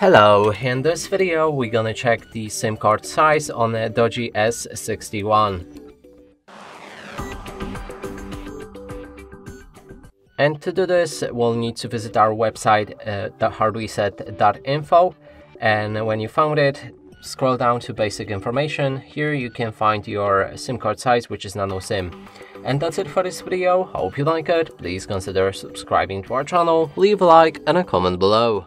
Hello, in this video we're gonna check the SIM card size on a DOOGEE S61. And to do this, we'll need to visit our website, uh, And when you found it, scroll down to basic information. Here you can find your SIM card size, which is nano SIM. And that's it for this video. Hope you like it. Please consider subscribing to our channel, leave a like and a comment below.